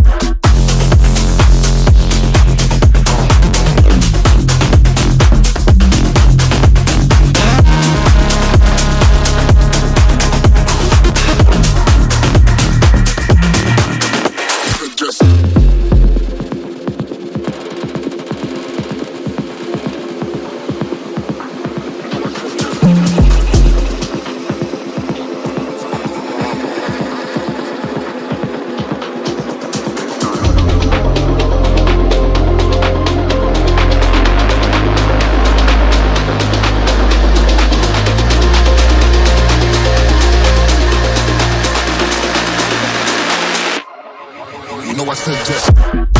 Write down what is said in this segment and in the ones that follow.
Thank you. Know I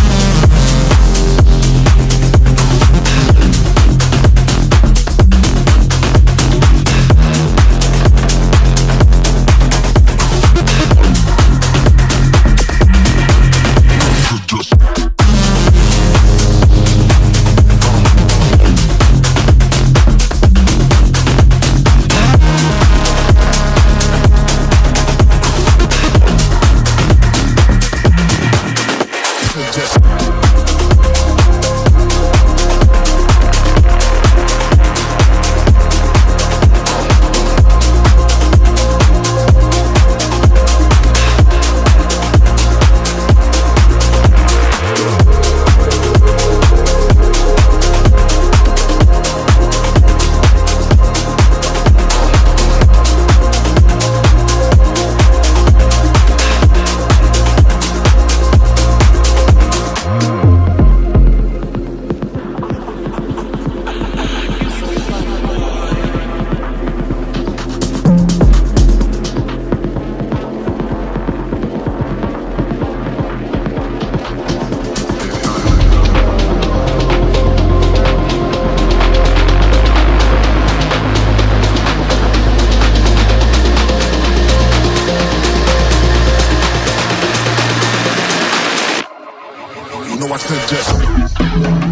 I suggest.